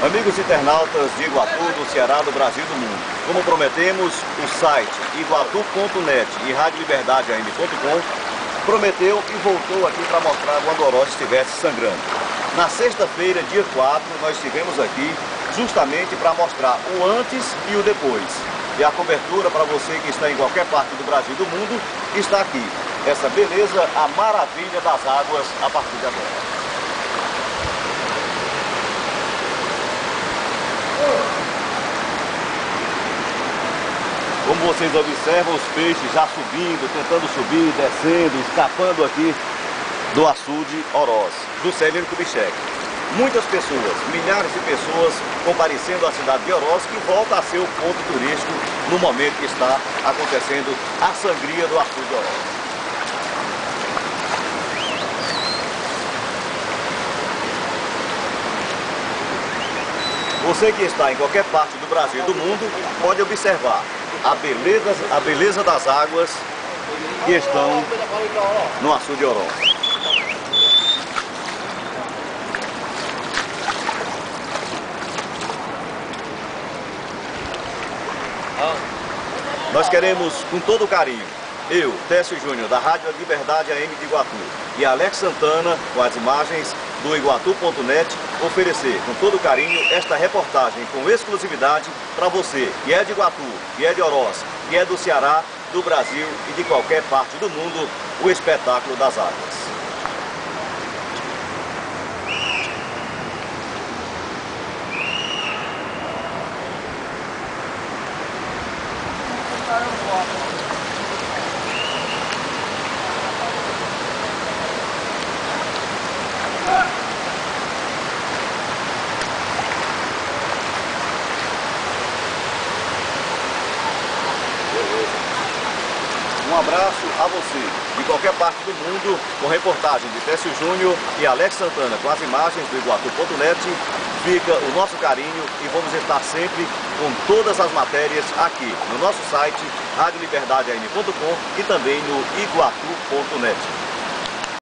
Amigos internautas de Iguatu, do Ceará, do Brasil e do mundo, como prometemos, o site iguatu.net e radioliberdade.am.com prometeu e voltou aqui para mostrar quando o Orochi estivesse sangrando. Na sexta-feira, dia 4, nós estivemos aqui justamente para mostrar o antes e o depois. E a cobertura para você que está em qualquer parte do Brasil e do mundo está aqui. Essa beleza, a maravilha das águas a partir de agora. Como vocês observam, os peixes já subindo, tentando subir, descendo, escapando aqui do açude Oroz, Juscelino Kubitschek. Muitas pessoas, milhares de pessoas comparecendo à cidade de Oroz, que volta a ser o ponto turístico no momento que está acontecendo a sangria do açude Oroz. Você que está em qualquer parte do Brasil e do mundo pode observar a beleza, a beleza das águas que estão no açude Oró. Nós queremos, com todo carinho, eu, Técio Júnior, da Rádio Liberdade AM de Iguatu, e Alex Santana, com as imagens do Iguatu.net, oferecer com todo carinho esta reportagem com exclusividade para você, que é de Iguatu, que é de Oroz, que é do Ceará, do Brasil e de qualquer parte do mundo, o espetáculo das águas. Um abraço a você, de qualquer parte do mundo, com reportagem de Técio Júnior e Alex Santana, com as imagens do Iguatu.net. Fica o nosso carinho e vamos estar sempre com todas as matérias aqui no nosso site radioliberdadeam.com e também no iguatu.net.